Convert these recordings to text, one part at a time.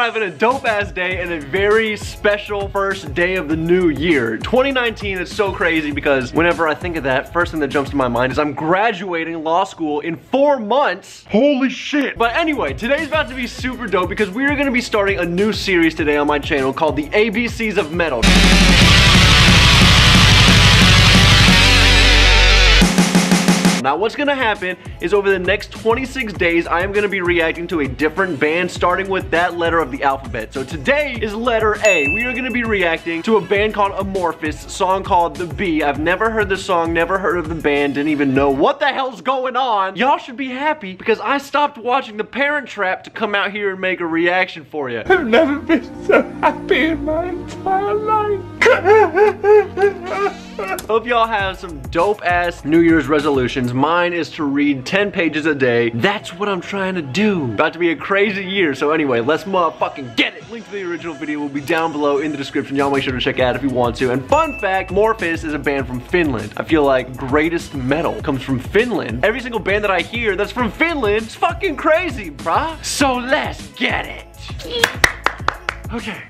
having a dope ass day and a very special first day of the new year. 2019 is so crazy because whenever I think of that, first thing that jumps to my mind is I'm graduating law school in four months. Holy shit. But anyway, today's about to be super dope because we are gonna be starting a new series today on my channel called the ABCs of Metal. Now what's gonna happen is over the next 26 days, I am gonna be reacting to a different band starting with that letter of the alphabet. So today is letter A. We are gonna be reacting to a band called Amorphis, song called The Bee. I've never heard the song, never heard of the band, didn't even know what the hell's going on. Y'all should be happy because I stopped watching The Parent Trap to come out here and make a reaction for you. I've never been so happy in my entire life. Hope y'all have some dope ass New Year's resolutions. Mine is to read 10 pages a day. That's what I'm trying to do. About to be a crazy year. So anyway, let's motherfucking get it. Link to the original video will be down below in the description. Y'all make sure to check it out if you want to. And fun fact, Morpheus is a band from Finland. I feel like greatest metal comes from Finland. Every single band that I hear that's from Finland is fucking crazy, bruh. So let's get it. Okay.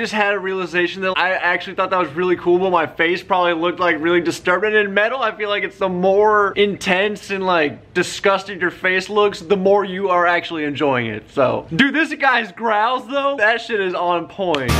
Just had a realization that I actually thought that was really cool, but my face probably looked like really disturbed. And in metal, I feel like it's the more intense and like disgusted your face looks, the more you are actually enjoying it. So, dude, this guy's growls though, that shit is on point.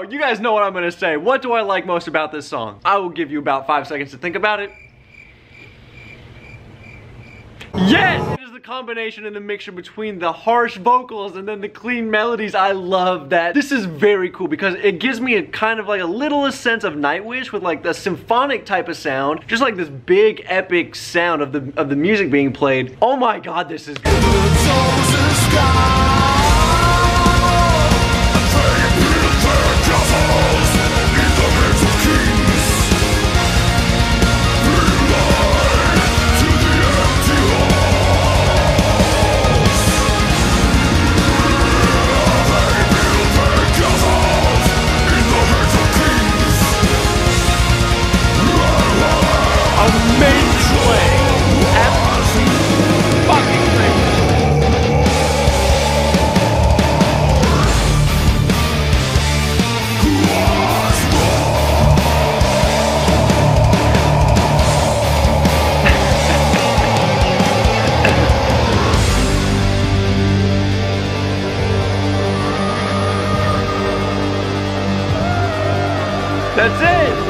Yo, you guys know what I'm gonna say. What do I like most about this song? I will give you about five seconds to think about it. Yes! It is the combination and the mixture between the harsh vocals and then the clean melodies. I love that. This is very cool because it gives me a kind of like a littlest sense of Nightwish with like the symphonic type of sound. Just like this big epic sound of the of the music being played. Oh my god, this is good. That's it.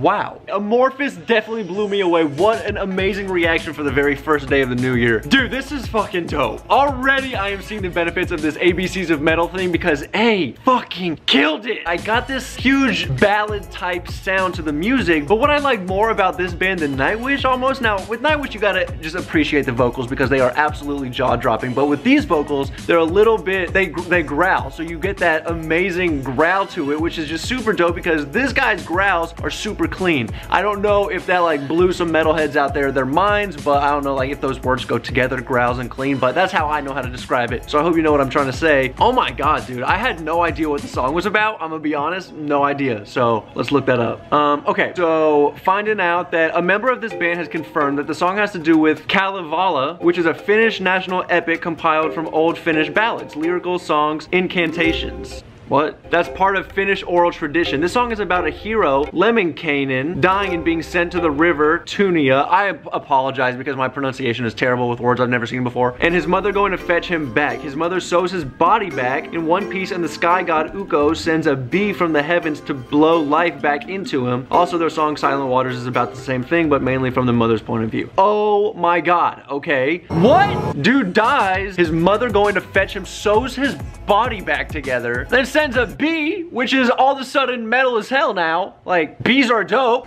Wow. Amorphis definitely blew me away. What an amazing reaction for the very first day of the new year. Dude, this is fucking dope. Already I am seeing the benefits of this ABCs of Metal thing because A, fucking killed it. I got this huge ballad type sound to the music, but what I like more about this band than Nightwish almost, now with Nightwish you gotta just appreciate the vocals because they are absolutely jaw dropping, but with these vocals, they're a little bit, they, they growl, so you get that amazing growl to it, which is just super dope because this guy's growls are super clean. I don't know if that like blew some metalheads out there their minds, but I don't know like if those words go together, growls and clean, but that's how I know how to describe it. So I hope you know what I'm trying to say. Oh my god, dude, I had no idea what the song was about. I'm gonna be honest, no idea. So let's look that up. Um, okay, so finding out that a member of this band has confirmed that the song has to do with Kalevala, which is a Finnish national epic compiled from old Finnish ballads, lyrical songs, incantations. What? That's part of Finnish oral tradition. This song is about a hero, Lemminkainen, dying and being sent to the river Tunia. I apologize because my pronunciation is terrible with words I've never seen before. And his mother going to fetch him back. His mother sews his body back in one piece and the sky god Ukko sends a bee from the heavens to blow life back into him. Also, their song Silent Waters is about the same thing, but mainly from the mother's point of view. Oh my god, okay. What? Dude dies, his mother going to fetch him, sews his body back together, then sends a bee, which is all of a sudden metal as hell now. Like, bees are dope.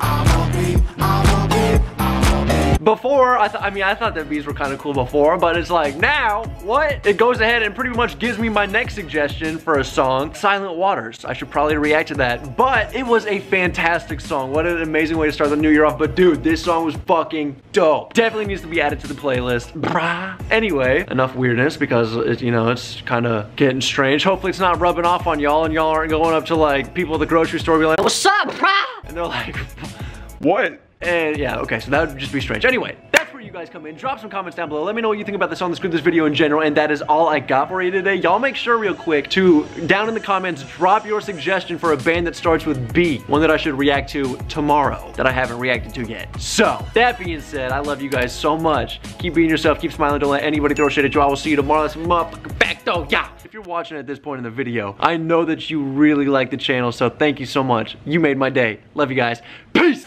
Before, I I mean, I thought that bees were kind of cool before, but it's like now, what? It goes ahead and pretty much gives me my next suggestion for a song, Silent Waters. I should probably react to that, but it was a fantastic song. What an amazing way to start the new year off, but dude, this song was fucking dope. Definitely needs to be added to the playlist. Brah. Anyway, enough weirdness because, it, you know, it's kind of getting strange. Hopefully it's not rubbing off on y'all and y'all aren't going up to like people at the grocery store be like, what's up, brah? And they're like, what? And yeah, okay, so that would just be strange. Anyway, that's where you guys come in. Drop some comments down below. Let me know what you think about the song, the script, this video in general, and that is all I got for you today. Y'all make sure real quick to, down in the comments, drop your suggestion for a band that starts with B, one that I should react to tomorrow that I haven't reacted to yet. So, that being said, I love you guys so much. Keep being yourself, keep smiling, don't let anybody throw shit at you. I will see you tomorrow. That's motherfucking back though, yeah. If you're watching at this point in the video, I know that you really like the channel, so thank you so much. You made my day. Love you guys. Peace!